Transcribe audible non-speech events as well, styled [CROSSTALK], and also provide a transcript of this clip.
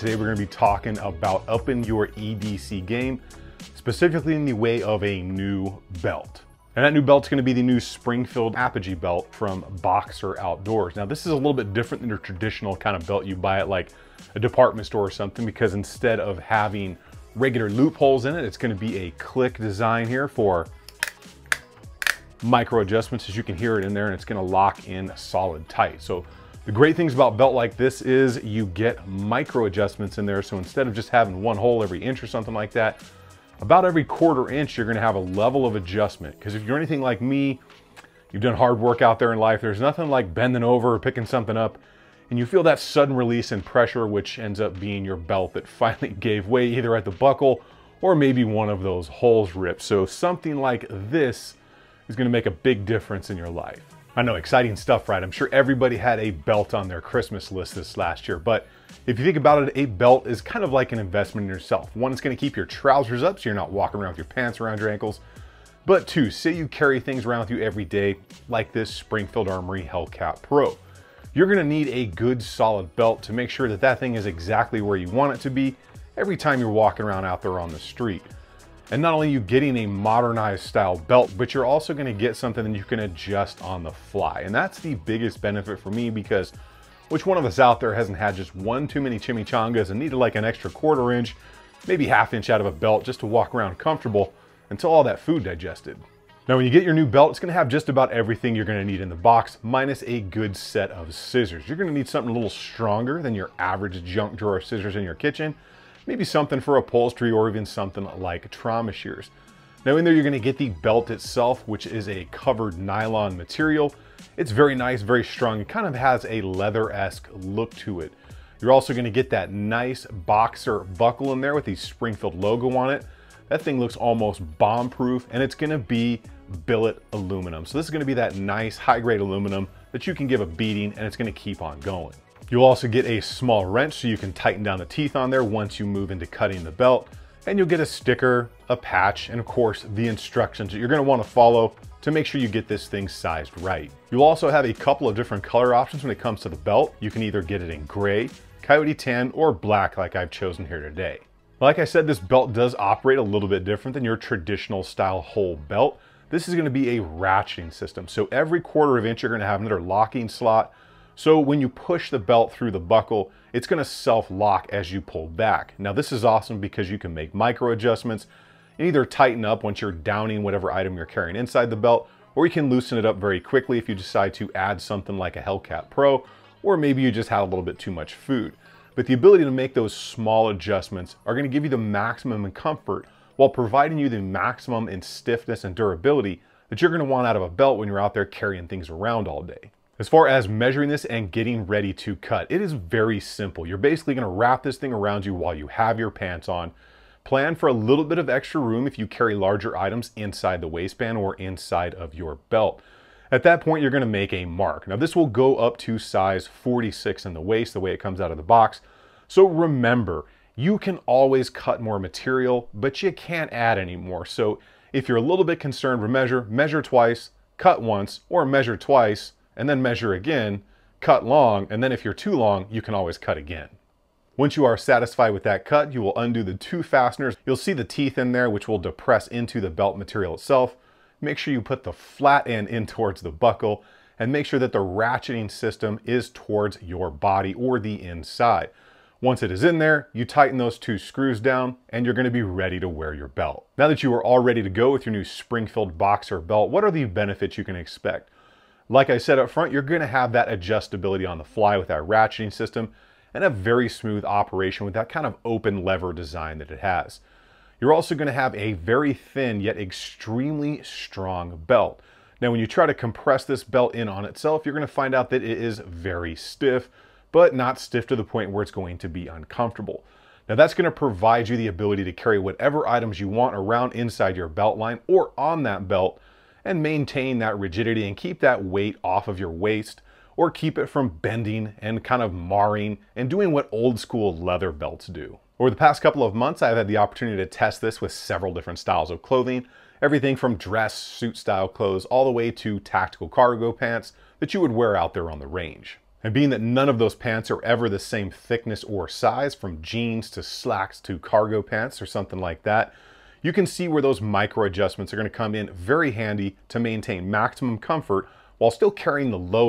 Today we're gonna to be talking about upping your EDC game, specifically in the way of a new belt. And that new belt's gonna be the new Springfield Apogee belt from Boxer Outdoors. Now this is a little bit different than your traditional kind of belt you buy at like a department store or something because instead of having regular loopholes in it, it's gonna be a click design here for micro adjustments as you can hear it in there and it's gonna lock in solid tight. So the great things about belt like this is you get micro adjustments in there. So instead of just having one hole every inch or something like that, about every quarter inch, you're gonna have a level of adjustment. Because if you're anything like me, you've done hard work out there in life, there's nothing like bending over or picking something up and you feel that sudden release and pressure, which ends up being your belt that [LAUGHS] finally gave way either at the buckle or maybe one of those holes ripped. So something like this is gonna make a big difference in your life. I know, exciting stuff, right? I'm sure everybody had a belt on their Christmas list this last year, but if you think about it, a belt is kind of like an investment in yourself. One, it's gonna keep your trousers up so you're not walking around with your pants around your ankles. But two, say you carry things around with you every day, like this Springfield Armory Hellcat Pro. You're gonna need a good solid belt to make sure that that thing is exactly where you want it to be every time you're walking around out there on the street. And not only are you getting a modernized style belt, but you're also gonna get something that you can adjust on the fly. And that's the biggest benefit for me because which one of us out there hasn't had just one too many chimichangas and needed like an extra quarter inch, maybe half inch out of a belt just to walk around comfortable until all that food digested. Now when you get your new belt, it's gonna have just about everything you're gonna need in the box, minus a good set of scissors. You're gonna need something a little stronger than your average junk drawer scissors in your kitchen, maybe something for upholstery or even something like trauma shears. Now in there, you're gonna get the belt itself, which is a covered nylon material. It's very nice, very strong. It kind of has a leather-esque look to it. You're also gonna get that nice boxer buckle in there with the Springfield logo on it. That thing looks almost bomb-proof and it's gonna be billet aluminum. So this is gonna be that nice high-grade aluminum that you can give a beating and it's gonna keep on going. You'll also get a small wrench so you can tighten down the teeth on there once you move into cutting the belt. And you'll get a sticker, a patch, and of course the instructions that you're gonna wanna follow to make sure you get this thing sized right. You'll also have a couple of different color options when it comes to the belt. You can either get it in gray, coyote tan, or black like I've chosen here today. Like I said, this belt does operate a little bit different than your traditional style hole belt. This is gonna be a ratcheting system. So every quarter of inch, you're gonna have another locking slot so when you push the belt through the buckle, it's gonna self-lock as you pull back. Now this is awesome because you can make micro adjustments and either tighten up once you're downing whatever item you're carrying inside the belt, or you can loosen it up very quickly if you decide to add something like a Hellcat Pro, or maybe you just had a little bit too much food. But the ability to make those small adjustments are gonna give you the maximum in comfort while providing you the maximum in stiffness and durability that you're gonna want out of a belt when you're out there carrying things around all day. As far as measuring this and getting ready to cut, it is very simple. You're basically gonna wrap this thing around you while you have your pants on. Plan for a little bit of extra room if you carry larger items inside the waistband or inside of your belt. At that point, you're gonna make a mark. Now this will go up to size 46 in the waist, the way it comes out of the box. So remember, you can always cut more material, but you can't add any more. So if you're a little bit concerned, measure, measure twice, cut once, or measure twice, and then measure again, cut long, and then if you're too long, you can always cut again. Once you are satisfied with that cut, you will undo the two fasteners. You'll see the teeth in there, which will depress into the belt material itself. Make sure you put the flat end in towards the buckle and make sure that the ratcheting system is towards your body or the inside. Once it is in there, you tighten those two screws down and you're gonna be ready to wear your belt. Now that you are all ready to go with your new Springfield Boxer belt, what are the benefits you can expect? Like I said up front, you're gonna have that adjustability on the fly with that ratcheting system and a very smooth operation with that kind of open lever design that it has. You're also gonna have a very thin yet extremely strong belt. Now, when you try to compress this belt in on itself, you're gonna find out that it is very stiff, but not stiff to the point where it's going to be uncomfortable. Now that's gonna provide you the ability to carry whatever items you want around inside your belt line or on that belt and maintain that rigidity and keep that weight off of your waist or keep it from bending and kind of marring and doing what old school leather belts do. Over the past couple of months, I've had the opportunity to test this with several different styles of clothing, everything from dress, suit style clothes, all the way to tactical cargo pants that you would wear out there on the range. And being that none of those pants are ever the same thickness or size, from jeans to slacks to cargo pants or something like that, you can see where those micro adjustments are gonna come in very handy to maintain maximum comfort while still carrying the load